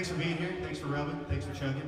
Thanks for being here. Thanks for rubbing. Thanks for chugging.